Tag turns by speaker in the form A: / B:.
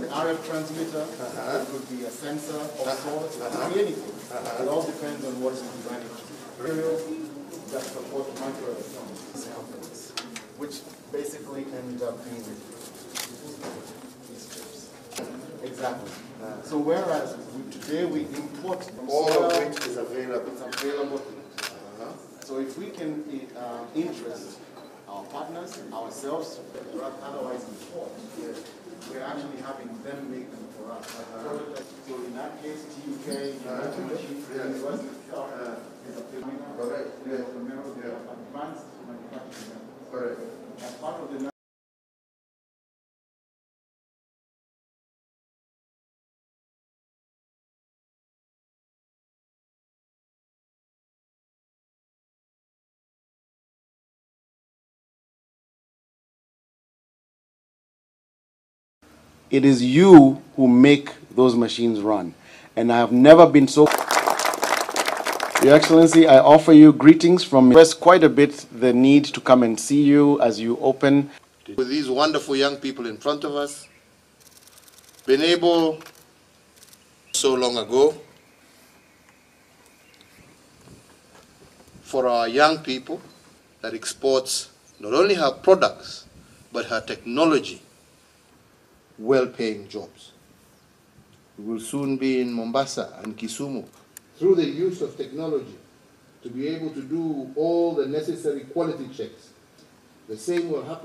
A: RF transmitter, uh-huh. it could be a sensor of uh-huh. sorts, it could be uh-huh. anything. It all depends on what you're designing. Material that support microelectronics companies, which basically end up being these chips. Exactly. So whereas we- today we import
B: All of which is available.
A: it's available. So if we can uh, interest our partners, ourselves, otherwise import, we're actually having them make them for us. So in that case, TUK, University is a phenomenon.
B: Correct,
A: We have
B: yeah.
A: a member of advanced manufacturing.
B: Correct.
A: As part of the
C: It is you who make those machines run. And I have never been so. Your Excellency, I offer you greetings from Express quite a bit the need to come and see you as you open.
B: With these wonderful young people in front of us, been able so long ago for our young people that exports not only her products but her technology, well-paying jobs. We will soon be in Mombasa and Kisumu through the use of technology to be able to do all the necessary quality checks. The same will happen.